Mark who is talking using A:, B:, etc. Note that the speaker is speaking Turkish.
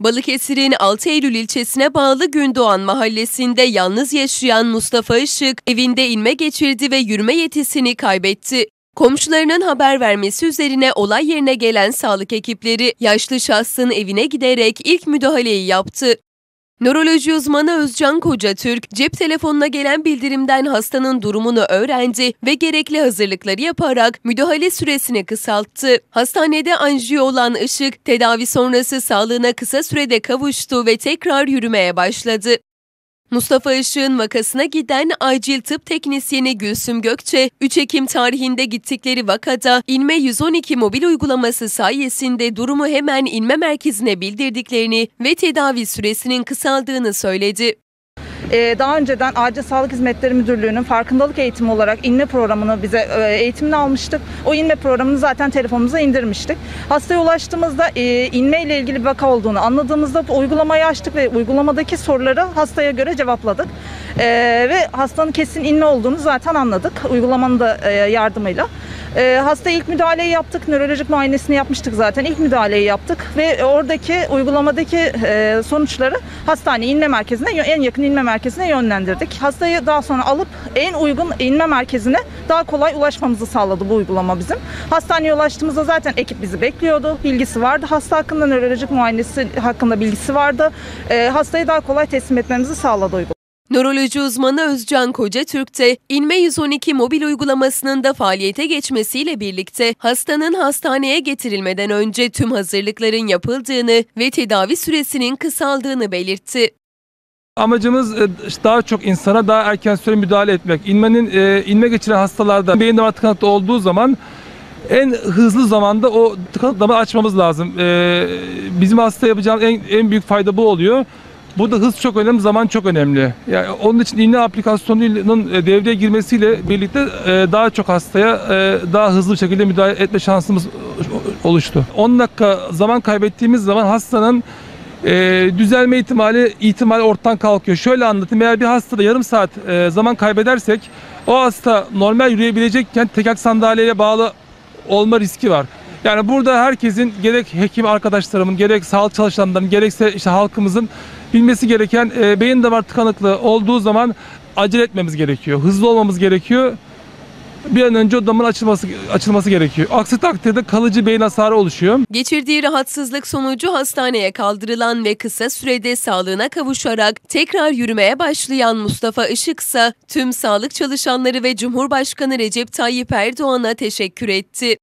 A: Balıkesir'in 6 Eylül ilçesine bağlı Gündoğan mahallesinde yalnız yaşayan Mustafa Işık evinde inme geçirdi ve yürüme yetisini kaybetti. Komşularının haber vermesi üzerine olay yerine gelen sağlık ekipleri yaşlı şahsın evine giderek ilk müdahaleyi yaptı. Nöroloji uzmanı Özcan Kocatürk, cep telefonuna gelen bildirimden hastanın durumunu öğrendi ve gerekli hazırlıkları yaparak müdahale süresini kısalttı. Hastanede anjiyo olan Işık, tedavi sonrası sağlığına kısa sürede kavuştu ve tekrar yürümeye başladı. Mustafa Işık'ın vakasına giden acil tıp teknisyeni Gülsüm Gökçe, 3 Ekim tarihinde gittikleri vakada inme 112 mobil uygulaması sayesinde durumu hemen inme merkezine bildirdiklerini ve tedavi süresinin kısaldığını söyledi.
B: Ee, daha önceden Acil Sağlık Hizmetleri Müdürlüğü'nün farkındalık eğitimi olarak inme programını bize e, eğitimini almıştık. O inme programını zaten telefonumuza indirmiştik. Hastaya ulaştığımızda e, inme ile ilgili bir vaka olduğunu anladığımızda uygulamayı açtık ve uygulamadaki soruları hastaya göre cevapladık. E, ve hastanın kesin inme olduğunu zaten anladık uygulamanın da e, yardımıyla. E, hasta ilk müdahaleyi yaptık. Nörolojik muayenesini yapmıştık zaten. İlk müdahaleyi yaptık ve oradaki uygulamadaki e, sonuçları hastane inme merkezine en yakın inme merkezine yönlendirdik. Hastayı daha sonra alıp en uygun inme merkezine daha kolay ulaşmamızı sağladı bu uygulama bizim. Hastaneye ulaştığımızda zaten ekip bizi bekliyordu. Bilgisi vardı. Hasta hakkında nörolojik muayenesi hakkında bilgisi vardı. E, hastayı daha kolay teslim etmemizi sağladı uygulama.
A: Nöroloji uzmanı Özcan Koca Türk'te İnme 112 mobil uygulamasının da faaliyete geçmesiyle birlikte hastanın hastaneye getirilmeden önce tüm hazırlıkların yapıldığını ve tedavi süresinin kısaldığını belirtti.
C: Amacımız e, daha çok insana daha erken süre müdahale etmek. İnmenin e, inme geçiren hastalarda beyin damar tıkanıklığı olduğu zaman en hızlı zamanda o tıkanık damarı açmamız lazım. E, bizim hasta yapacağımız en, en büyük fayda bu oluyor. Burada hız çok önemli, zaman çok önemli. Yani onun için iğne aplikasyonunun e, devreye girmesiyle birlikte e, daha çok hastaya e, daha hızlı bir şekilde müdahale etme şansımız oluştu. 10 dakika zaman kaybettiğimiz zaman hastanın düzelme ihtimali ihtimali ortadan kalkıyor. Şöyle anlatayım. Eğer bir hastada yarım saat zaman kaybedersek o hasta normal yürüyebilecekken tekerlek sandalyeye bağlı olma riski var. Yani burada herkesin gerek hekim arkadaşlarımın, gerek sağlık çalışanlarının, gerekse işte halkımızın bilmesi gereken e, beyin damar tıkanıklığı olduğu zaman acele etmemiz gerekiyor. Hızlı olmamız gerekiyor. Bir an önce o damarın açılması, açılması gerekiyor. Aksi takdirde kalıcı beyin hasarı oluşuyor.
A: Geçirdiği rahatsızlık sonucu hastaneye kaldırılan ve kısa sürede sağlığına kavuşarak tekrar yürümeye başlayan Mustafa Işık ise tüm sağlık çalışanları ve Cumhurbaşkanı Recep Tayyip Erdoğan'a teşekkür etti.